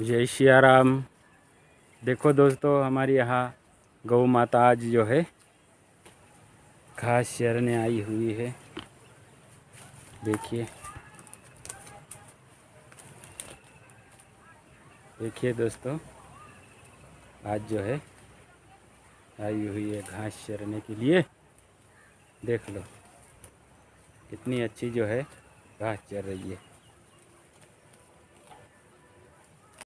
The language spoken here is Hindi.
जय शिया राम देखो दोस्तों, हमारे यहाँ गौ माता आज जो है, घास चरने आई हुई है। देखिए। देखिए दोस्तों, आज जो है, आई हुई है घास चरने के लिए। देख लो, कितनी अच्छी जो है, घास चर रही है।